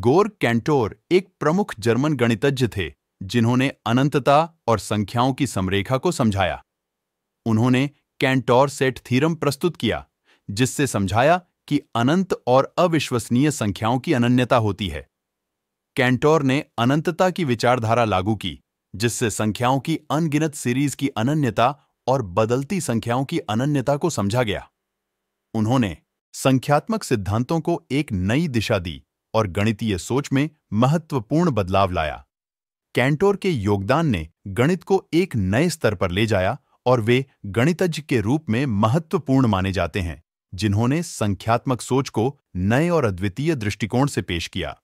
गोर कैंटोर एक प्रमुख जर्मन गणितज्ञ थे, जिन्होंने अनंतता और संख्याओं की समरेखा को समझाया। उन्होंने कैंटोर सेट थीरम प्रस्तुत किया, जिससे समझाया कि अनंत और अविश्वसनीय संख्याओं की अनन्यता होती है। कैंटोर ने अनंतता की विचारधारा लागू की, जिससे संख्याओं की अनगिनत सीरीज़ की अनन्यता और बदलती संख्याओं की अनन्यता को समझा गया। उन्होंने संख्यात्मक सिद्धांतों को एक नई दिशा दी और गणितीय सोच में महत्वपूर्ण बदलाव लाया। कैंटोर के योगदान ने गणित को एक नए स्तर पर ले जाया और वे गणितज्ञ के रूप में महत्वपूर्ण माने जाते हैं, जिन्होंने संख्यात्मक सोच को नए और अद्वितीय दृष्टिकोण से पेश किया।